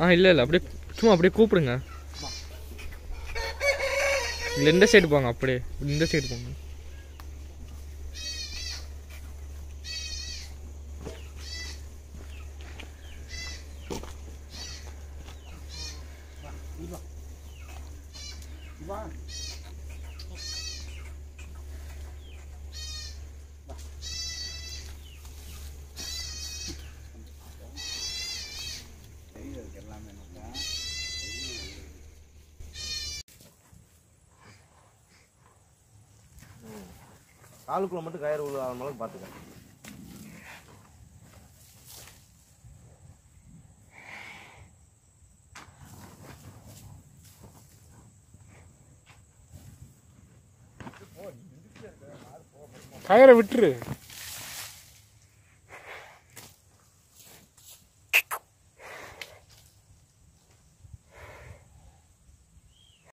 ஆ இல்லை இல்லை அப்படியே சும்மா அப்படியே கூப்பிடுங்க இல்லை இந்த சைடு போங்க அப்படியே இந்த சைடு போங்க Bye. வா காலுக்குள்ள மட்டும் கயிறு உள்ள அளவுக்கு பார்த்துக்கேன் கயிறை விட்டுரு.